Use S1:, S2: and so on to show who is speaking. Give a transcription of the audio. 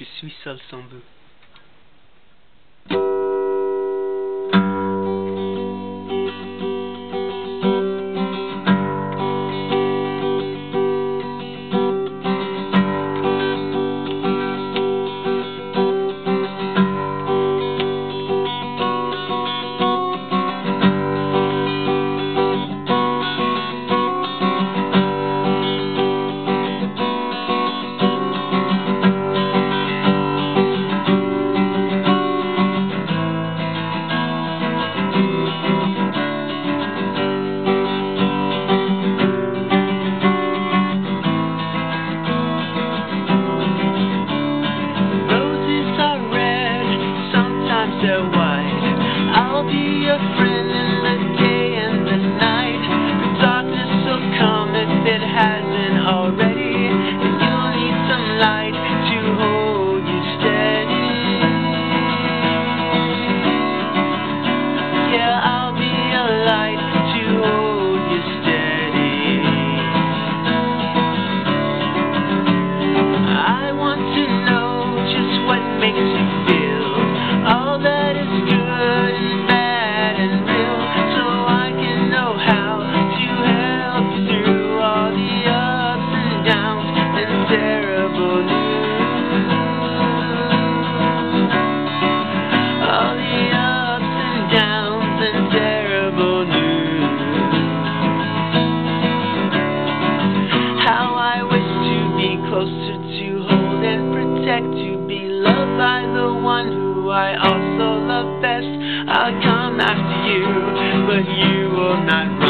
S1: je suis seul sans vous. So White. I'll be your friend. all of this. I'll come after you, but you will not run.